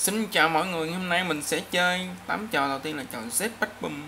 Xin chào mọi người, hôm nay mình sẽ chơi tám trò. Đầu tiên là trò xếp bách bùm.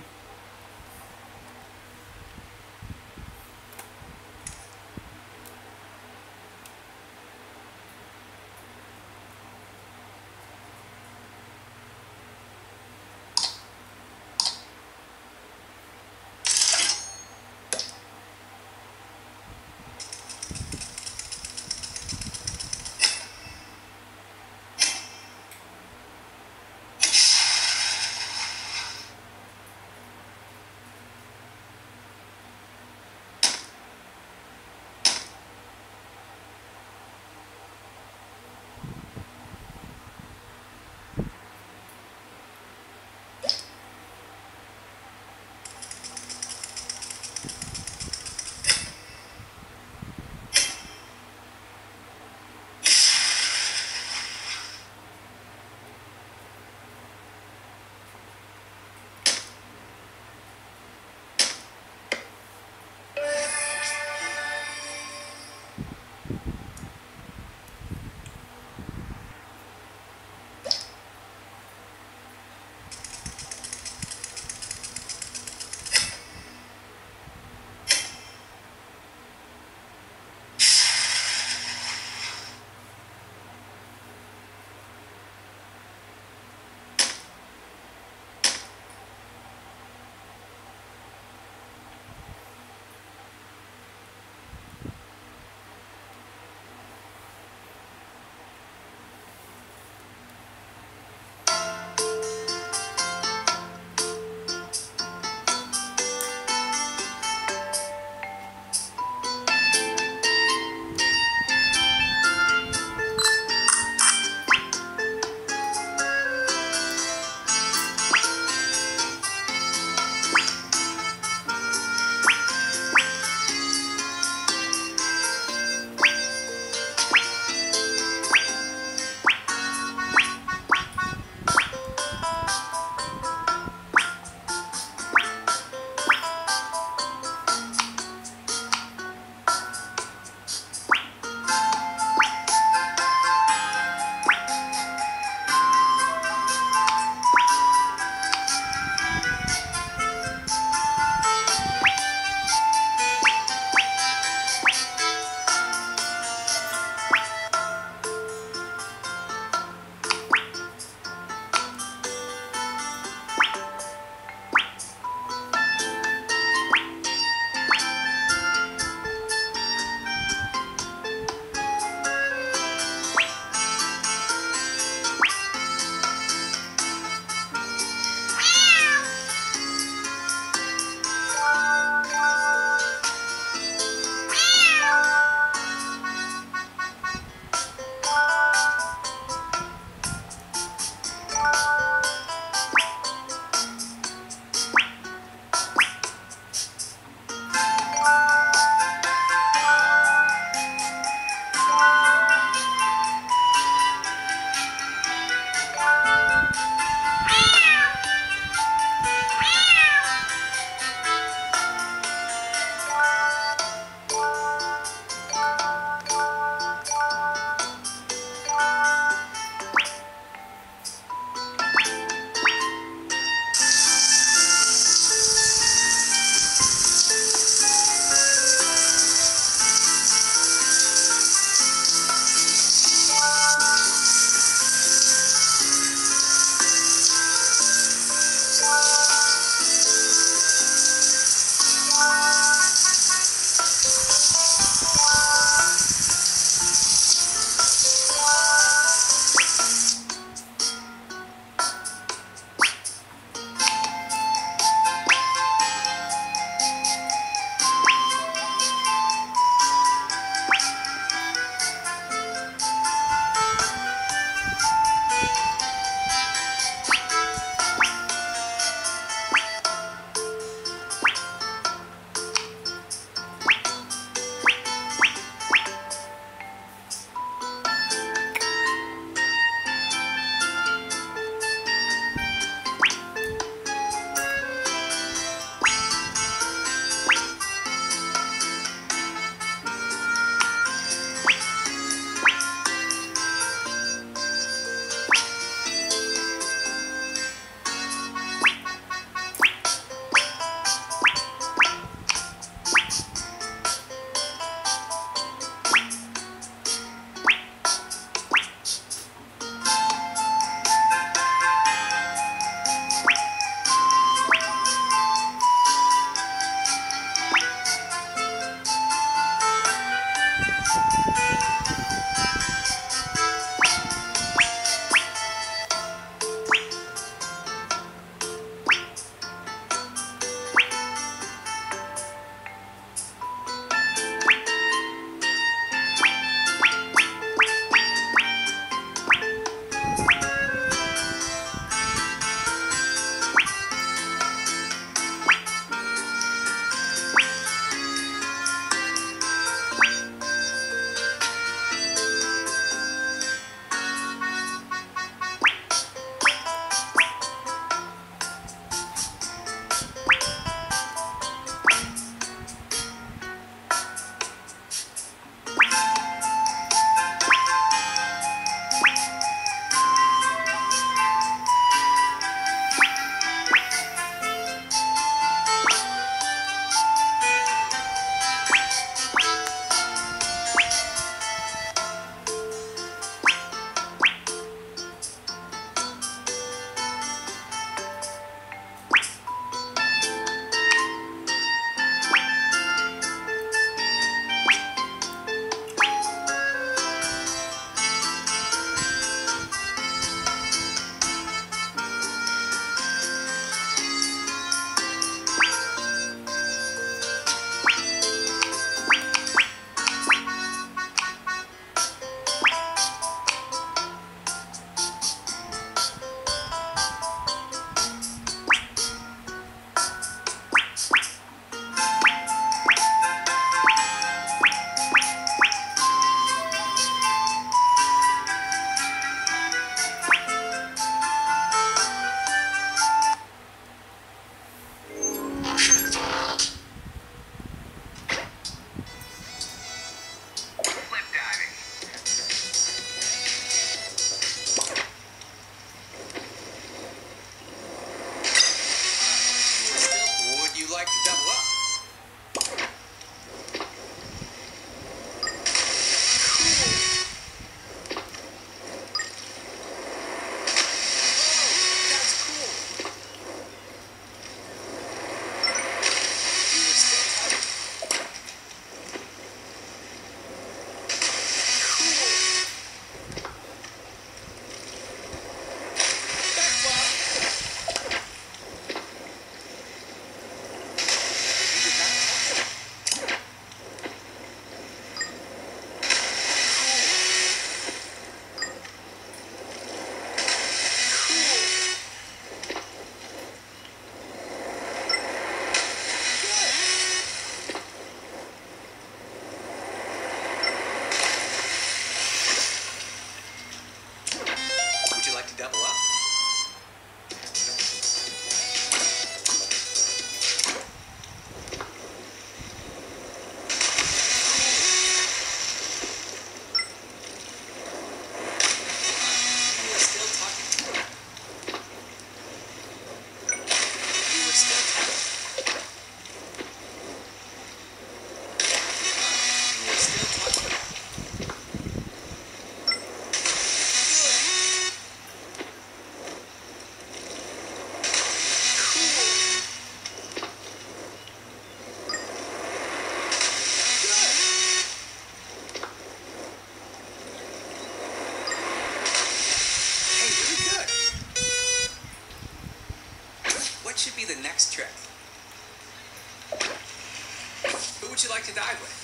die with.